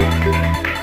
Música